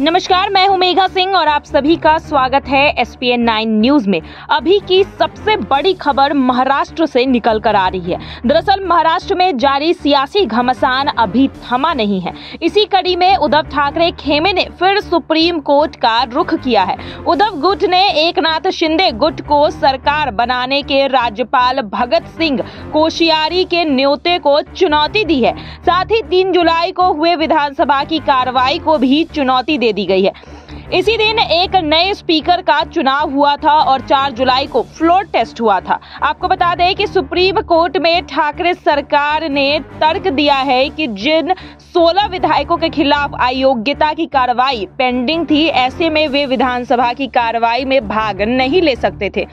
नमस्कार, मैं हूँ मेघा सिंह और आप सभी का स्वागत है S P N nine news में। अभी की सबसे बड़ी खबर महाराष्ट्र से निकल कर आ रही है। दरअसल, महाराष्ट्र में जारी सियासी घमासान अभी थमा नहीं है। इसी कड़ी में उद्धव ठाकरे खेमे ने फिर सुप्रीम कोर्ट का रुख किया है। उद्धव गुट ने एक नाथ शिंदे गुट को सरकार बनाने के राज्यपाल भगत सिंह कोशियारी के न्योते को चुनौती दी है। साथ ही तीन जुलाई को हुए विधानसभा की कार्रवाई को भी चुनौती दे दी गई है। इसी दिन एक नए स्पीकर का चुनाव हुआ था और 4 जुलाई को फ्लोर टेस्ट हुआ था। आपको बता दें कि सुप्रीम कोर्ट में ठाकरे सरकार ने तर्क दिया है कि जिन 16 विधायकों के खिलाफ अयोग्यता की कार्रवाई पेंडिंग थी, ऐसे में वे विधानसभा की कार्रवाई में भाग नहीं ले सकते थे।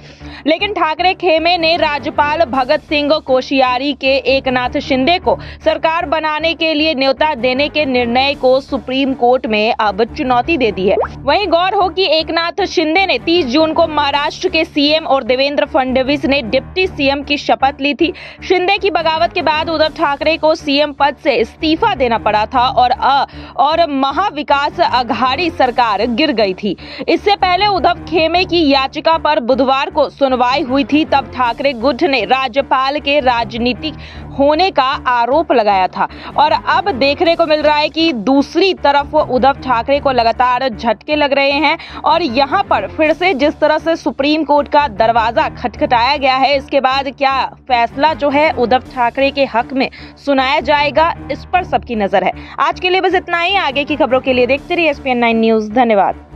लेकिन ठाकरे खेमे ने राज्यपाल भगत सिंह कोशियारी के एकनाथ शिंदे को सरकार बनाने के लिए न्योता देने के निर्णय को सुप्रीम कोर्ट में अब चुनौती दे दी है। वहीं गौर हो कि एकनाथ शिंदे ने 30 जून को महाराष्ट्र के सीएम और देवेंद्र फडणवीस ने डिप्टी सीएम की शपथ ली थी। शिंदे की बगावत के बाद उद्धव ठाकरे को सीएम पद से इस्तीफा देना पड़ा था और अ, और महाविकास अघाड़ी सरकार गिर गई थी। इससे पहले उद्धव खेमे की याचिका पर बुधवार को सुनवाई हुई थी, तब ठाकरे गुट ने राज्यपाल के राजनीतिक होने का आरोप लगाया था। और अब देखने को मिल रहा है कि दूसरी तरफ़ उद्धव ठाकरे को लगातार झटके लग रहे हैं और यहाँ पर फिर से जिस तरह से सुप्रीम कोर्ट का दरवाज़ा खटखटाया गया है, इसके बाद क्या फैसला जो है उद्धव ठाकरे के हक में सुनाया जाएगा, इस पर सबकी नज़र है। आज के लिए बस इतना ही, आगे की खबरों के लिए देखते रहिए एस न्यूज़ धन्यवाद।